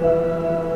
Música